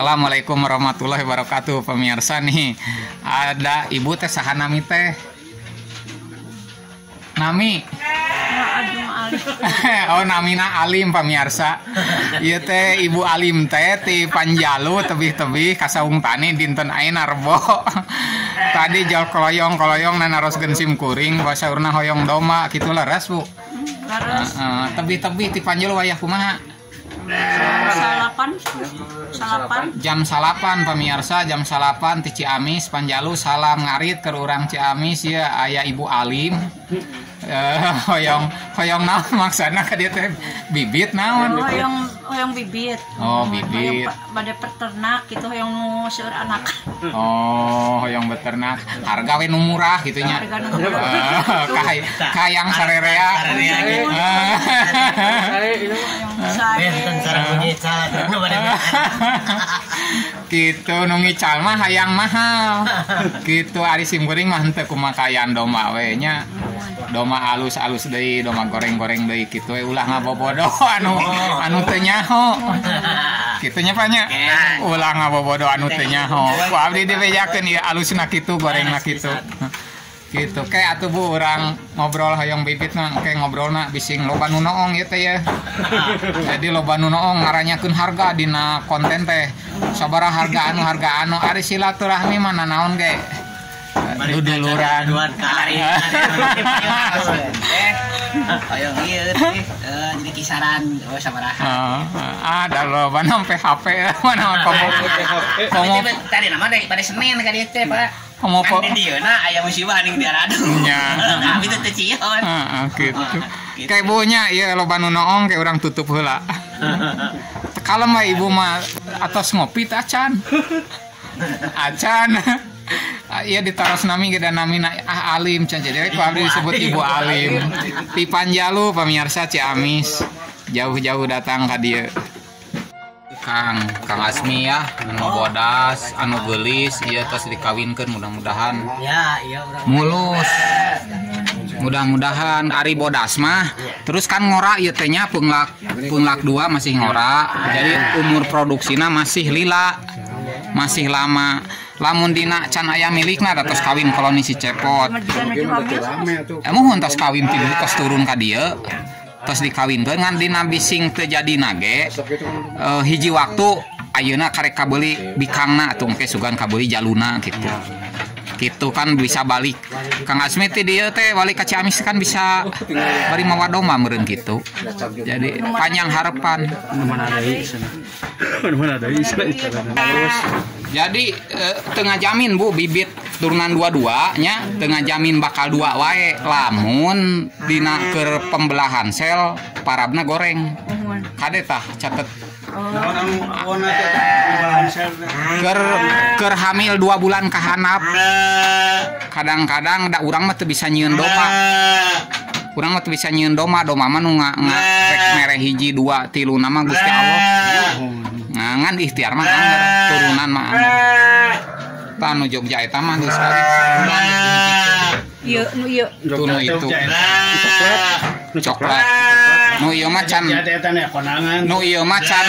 Assalamualaikum warahmatullahi wabarakatuh pemirsa nih. Ada ibu teh saha nami teh? Nami? Oh namina Alim pemirsa. Iya teh ibu Alim teh ti Panjalu tebih-tebih kasaung tani dinten aina rebo tadi jauh koloyong koloyong dan harus gensim kuring bahasa urna hoyong doma gitu leres bu. Tebih-tebih ti Panjalu wayah kumaha salapan? Salapan? Jam salapan pemirsa jam salapan ti Ciamis Panjalu salam ngarit ke urang Ciamis ya ayah ibu Alim. Eh, hoyong hoyong naon maksana ka dia teh? Bibit naon? Hoyong hoyong bibit. Oh, hoyong bibit. pa- pada peternak gitu hoyong nu seur anak. Oh hoyong beternak. Harga we nu murah gitu nya. Harga nu murah. Eh, kay kayang sarerea. Sarerea gitu. Eh. hoyong sae Benten sarang kunyit sa nu bade. gitu nungi mah hayang mahal. Gitu ari simkuring mah henteu kumakayan domba we nya. Doma alus-alus deui doma goreng-goreng deui kitu we. Ulah ngabobodo anu anu teu nyaho. Kitu nya panya ulah ngabobodo anu teu nyaho ku abdi dibejakeun ieu alusna kitu gorengna kitu gitu. Kayak atuh bu orang ngobrol hayang bibit mah kayak ngobrolna bising loba nu noong ya teh ya. Jadi loba nu noong ngaranyakeun harga dina konten teh. Sabaraha harga anu harga anu. Ari silaturahmi mana naon ge? Duduluran Ayo ieu teh eh, jadi kisaran oh sabaraha. Ah, ada loba sampai HP mana komo komo tadi nama dari pada Senin ka dieu teh, Pak. komo po di dieuna aya musibah ning diaradu. Nya. Abi teh teu cieun. Ah, ah, gitu kayak bunya iya loba nu noong kayak orang tutup heula kalau mah ibu mah atas ngopi teh acan acan Ah, Iya ditaros nami geda nami na ah alim can jadi ku abdi disebut ibu alim. Di Panjalu pemirsa Ciamis. Jauh-jauh datang ka dieu Kang Kang Asmi ya anu bodas anu gelis iya tos dikawinkeun mudah-mudahan. Ya, iya mulus. Mudah-mudahan Ari Bodas mah. Terus kan ngora ieu teh nya punglak punglak dua masih ngora jadi umur produksinya masih lila masih lama lamun lamundina can aya milikna atas kawin koloni si cepot. Tos kawin tos turun ka dia terus dikawin ke ngandina bising terjadi nage. Uh, hiji waktu ayeuna karek kabeli bikangna atau mungkin sugan kabeli jaluna gitu. Gitu kan bisa balik. Kang Asmi teh dia teh balik ke Ciamis kan bisa bari mawa domba meureun gitu. Jadi panjang harapan jadi eh, tengah jamin bu bibit turunan dua-dua nya tengah jamin bakal dua wae. Lamun dina ke pembelahan sel parabna goreng Mohon. kade tah catet. Oh. Ker ker hamil dua bulan kahanap kadang-kadang da urang mah bisa nyieun domba. Urang mah bisa nyieun domba domba mah nu nga, nga rek mere hiji dua tilu nama Gusti Allah. Nah ngan ikhtiar mah anger turunan mah anger tah nu Jogja eta mah geus kali iya nu iya. Tuh, nu itu. Coklat nu ieu mah can nu ieu mah can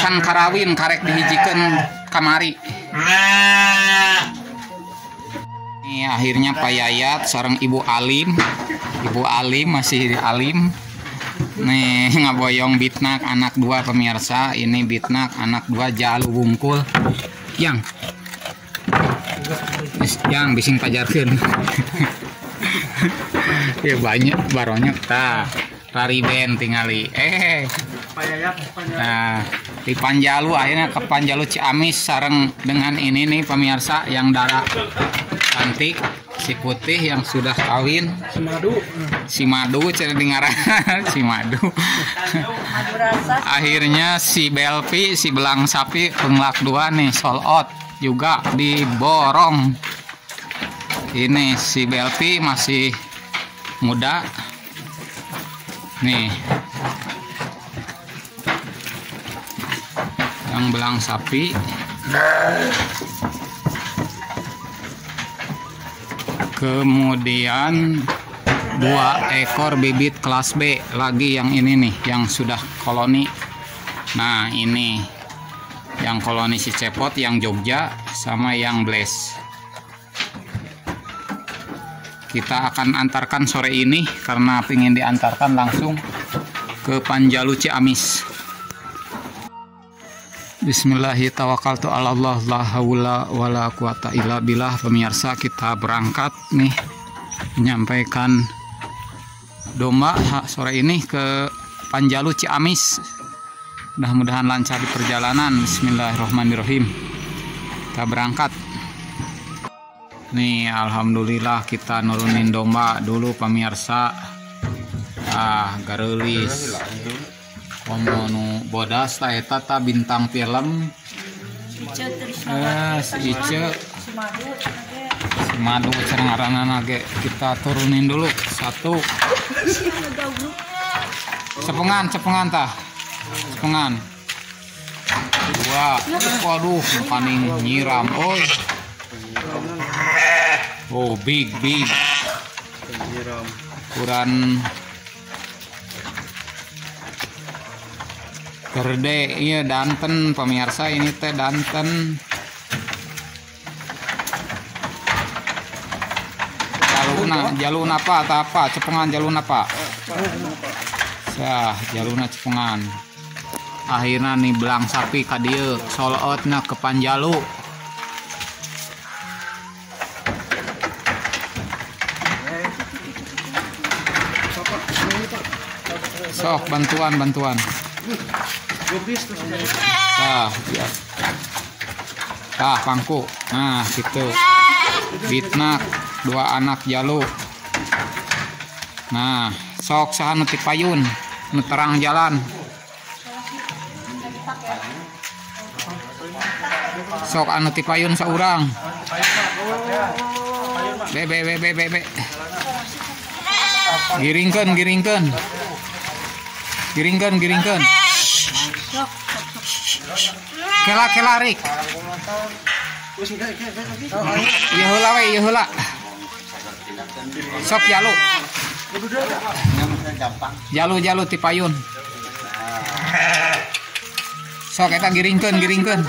can karawin karek dihijikeun kamari. Ini akhirnya Pak Yayat seorang Ibu Alim. Ibu Alim masih Alim. Nih ngaboyong bitnak anak dua pemirsa. Ini bitnak anak dua jalu wungkul Yang. Yang bising pajarkeun Ya banyak baronya Tah Rari Ben tingali. Eh. Nah, di Panjalu akhirnya ke Panjalu Ciamis sareng dengan ini nih pemirsa yang darah cantik si putih yang sudah kawin. Si madu. Si madu cina dengar. Si madu. Akhirnya si Belvi si belang sapi penglak dua nih sold out juga diborong ini si Belvi masih muda nih. Yang belang sapi. Kemudian dua ekor bibit kelas B lagi yang ini nih yang sudah koloni. Nah ini. Yang koloni si cepot yang Jogja sama yang Bles kita akan antarkan sore ini karena ingin diantarkan langsung ke Panjalu Ciamis. Bismillahirrahmanirrahim pemirsa kita berangkat nih menyampaikan domba sore ini ke Panjalu Ciamis. Mudah-mudahan lancar di perjalanan. Bismillahirrahmanirrahim. Kita berangkat nih Alhamdulillah kita nurunin domba dulu pemirsa. Ah garelis. Komo nu bodas ta eta ta bintang film. Eh Ice. Madu cenah ngaranna ge kita turunin dulu. Satu. Cepengan cepengan tah cepengan dua. Waduh paning nyiram. Oi oh big big. Ukuran gerde iya danten pemirsa ini teh danten. Jaluna jaluna apa atau apa? Cepengan jaluna apa? Sah, jaluna cepengan akhirnya nih belang sapi ka dieu solootna ke Panjalu sok bantuan bantuan Nah, ya. Tah, pangku. Nah, gitu. Bitnak dua anak jalu. Nah, sok saha nu ti payun, jalan. Sok anu ti payun saurang. Be be be be. Giringkeun, Giringkeun, giringkeun. Kela kela rik. Iya heula we, iya heula. Sok jalu. Jalu jalu ti payun. Sok eta giringkeun, giringkeun.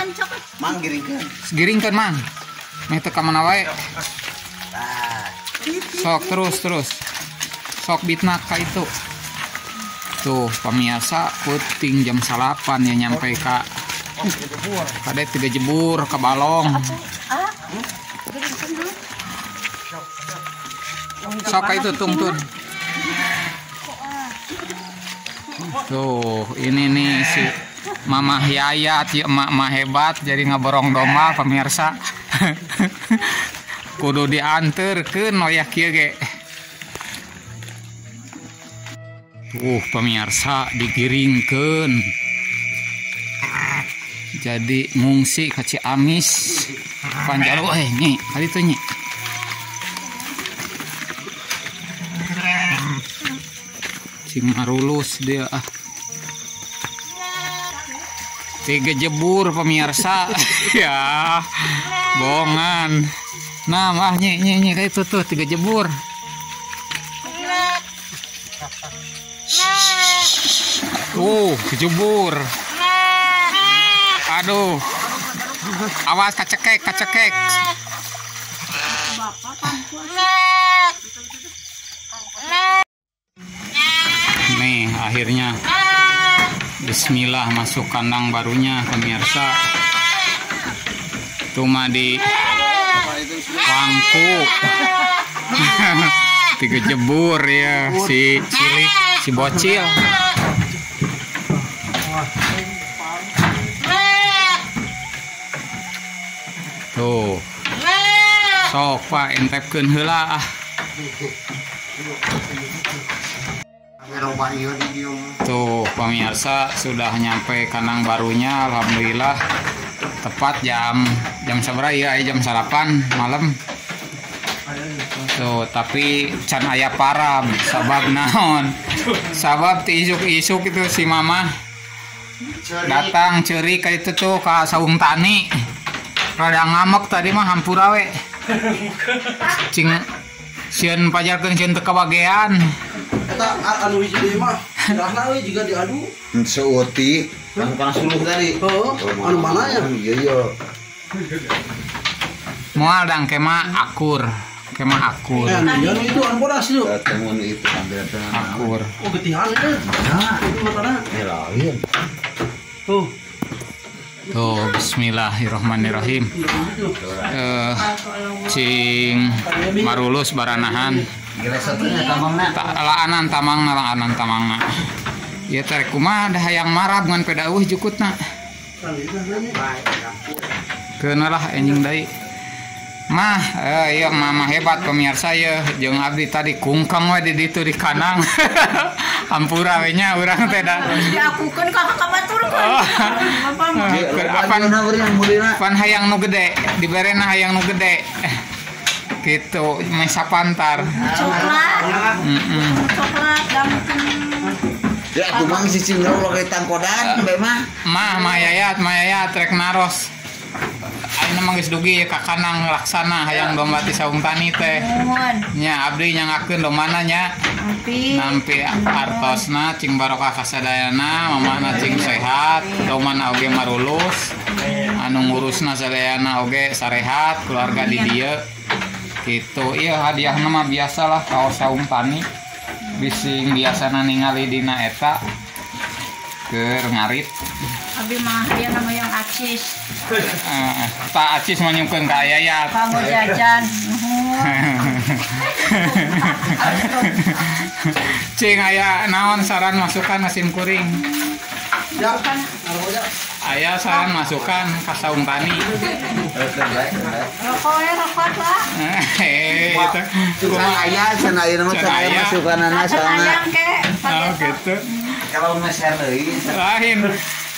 Mang giringkeun. Giringkeun mang. Meh teu ka mana wae. Sok terus terus. Sok bitnak ka itu. Tuh pemirsa puting jam salapan ya nyampe ka Kade tidak jebur ke balong. Sok itu tungtun. Tuh, ini nih si Mama Yayat, ya emak-emak hebat jadi ngaborong domba pemirsa. Kudu dianterkeun noyak kieu ge. Tuh pemirsa digiringkeun. Jadi ngungsi ke Ciamis. Panjalu eh nyi, kali itu nyi. Cing marulus dia ah. Tiga jebur pemirsa. ya. Bongan. Nah, mah nyi nyi nyi kayak itu tuh tiga jebur. Tuh, kejebur. Aduh. Awas kacekek, kacekek. Nih, akhirnya Bismillah masuk kandang barunya pemirsa. Cuma di wangku. Tiga jebur ya si cilik, si bocil. Tuh. Sok Pak entepkeun heula ah. Tuh pemirsa sudah nyampe kandang barunya alhamdulillah. Tepat jam jam seberapa? Ya jam sarapan malam. Tuh tapi can aya parab sabab naon? Sabab ti isuk-isuk itu si mama. Datang ceri ka itu tuh ka saung tani rada ngamek tadi mah hampura we cing sieun pajarkeun sieun teu kabagean Eta anu hiji deui mah Rahna we juga diadu. Seuti kan bukan suluh tadi. Oh, anu mana ya? Iya iya. Moal dang kema akur. Kema akur. Eh, anu anu itu anu bodas itu. Ketemu itu hampir tengah. Akur. Oh, getihan itu. Itu matana. Ini lain. Tuh. Tuh, bismillahirrahmanirrahim. Itu. Eh, cing marulus baranahan. Laanan tamangna laanan tamangna. Ya tarik kumaha ada hayang marab ngan peda eueuh jukutna. Kan itu nanya. Keuna lah enjing deui. Mah, eh, iya mama hebat pemirsa ya jeung abdi tadi kungkang we di ditu di kanang. Hampura we nya urang teh da. Diakukeun ka kabatur kan. Bapak mah. Apan pan hayang nu gede, diberena hayang nu gede. Gitu, mesa pantar. Coklat. Mm-mm. Coklat damkeun. Ya aku mang si cingro lo kayak tangkodan, be mah. Mah, mah yayat, mah yayat trek naros. Ayeuna mah geus dugi ka kanang laksana hayang domba ti saung tani teh. Nya abdi nyangakeun domana nya? Tapi nampi artosna cing barokah kasadayana mamana cing sehat domana oge marulus anu ngurusna sadayana oge sarehat keluarga di dieu. Gitu. Iya hadiahna mah biasalah kaos saung tani bising biasana ningali dina eta keur ngarit. Abi mah aya nama yang acis. Tak acis manyungkeun ka ayayat Kanggo jajan. Cing aya naon saran masukan asin kuring Ya, anu aja. aya saran masukan ka saung tani Rokok ya rokok lah. Eh, itu Can aya, can aya nama can aya Can aya. masukanana Ada soalna. ayam ke. Oh gitu. Kalau ngeser deui. Lain.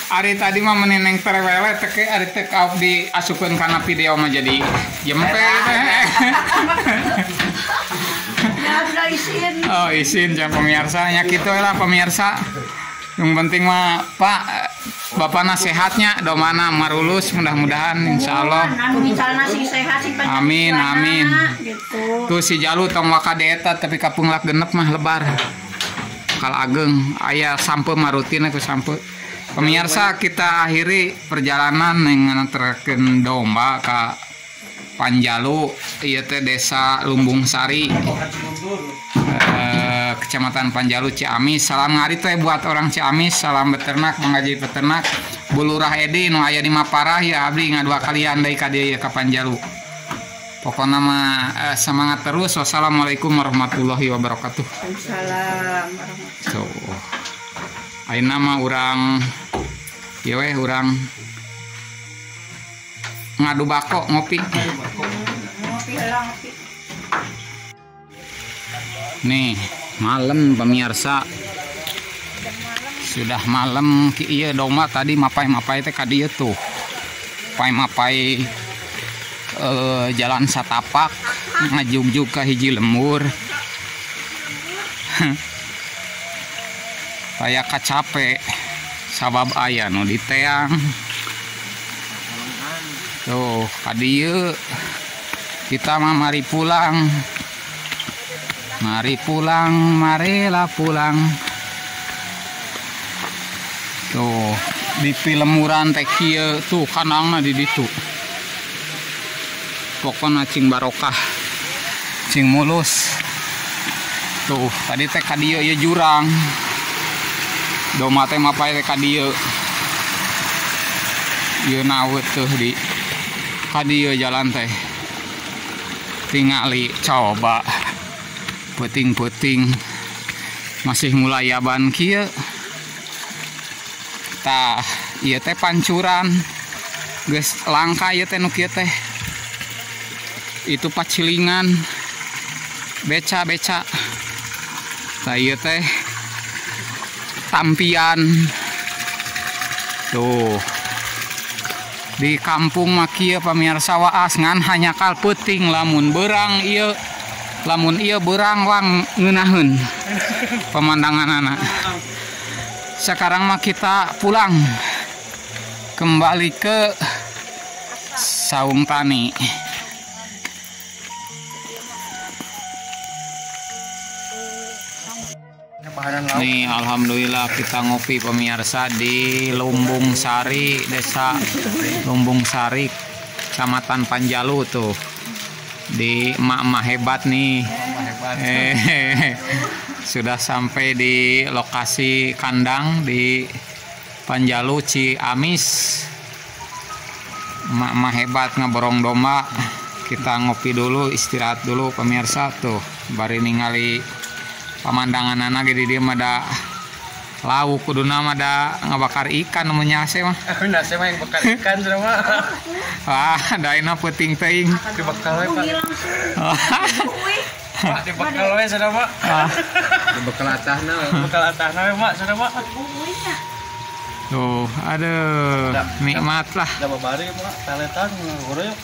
Ari tadi mah meneneng terwele teke ari teh kau diasukeun kana video mah jadi jempe. Ya isin. Oh isin jangan pemirsa nya kitu lah pemirsa. Yang penting mah Pak Bapakna sehatnya domana marulus mudah-mudahan sing panjang Amin, amin. Gitu. Tuh si Jalu tong waka eta tapi kapunglak genep mah lebar. Kal ageng aya sampe marutin aku sampe. Pemirsa kita akhiri perjalanan dengan terken domba ke Panjalu teh desa Lumbung Sari. Eh, Kecamatan Panjalu Ciamis. Salam ngari teh buat orang Ciamis, salam beternak mengaji peternak. Bulurah Edi nu aya di Maparah ya abdi ngadua kalian ka dieu ka Panjalu. Pokoknya mah eh, semangat terus. Wassalamualaikum warahmatullahi wabarakatuh. Salam. Tuh. Ayeuna mah urang ieu we urang ngadu bako ngopi. Nih, malam pemirsa. Sudah malam ki ieu domba tadi mapai-mapai teh ka dieu tuh. Mapai-mapai eh, jalan satapak ngajugjug hiji lembur. Kayak kacape sabab aya nu di teang. Tuh, ka dieu kita mah mari pulang. Mari pulang, marilah pulang. Tuh, di pilemuran teh kieu tuh kanangna di ditu. Pokoknya cing barokah. Cing mulus. Tuh, tadi teh ka dieu ieu jurang. doma teh mapai ka dieu ieu naweut tuh di. Ka dieu jalan teh. Tingali coba. Puting-puting masih mulai yaban kieu tah ieu teh pancuran. Geus langka ieu teh nu kieu teh. Itu pacilingan. Beca-beca. Tah ieu teh tampian tuh. Di kampung mah kieu pamirsa waas ngan hanya kal peuting lamun berang ieu lamun iya berang wang ngeunaheun pemandangan anak. Sekarang mah kita pulang. Kembali ke saung tani Nih alhamdulillah kita ngopi pemirsa di Lumbung Sari, Desa Lumbung Sari, Kecamatan Panjalu tuh. Di emak-emak hebat nih. Eh, sudah sampai di lokasi kandang di Panjalu Ciamis. Emak-emak hebat ngeborong domba. Kita ngopi dulu, istirahat dulu pemirsa tuh. Bari ningali pemandangan anak jadi dia ada lauk kuduna mah ada ngabakar ikan namanya ase mah Nah, saya main bakar ikan sudah mah. wah ada ina puting teing Dibekal we, Pak. Pak, dibekal we sudah, Pak. Bekal atahna we. Bekal atahna we, Pak, sudah, Pak. Tuh aduh nikmat lah Da babari, Pak. Taletan, ngoroyok